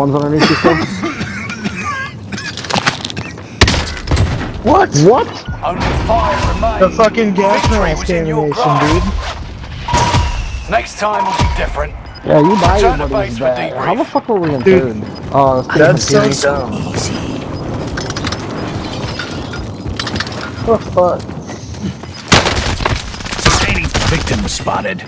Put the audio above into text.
One's underneath you, Phil. What? What? Only five remain. The fucking gas Victory mask was animation, dude. Next time will be different. Yeah, you buy Return your to buddies base back. How the fuck were we in Dude. third? Oh, That's so Stephen dumb. Easy. What the fuck? Sustaining victim spotted.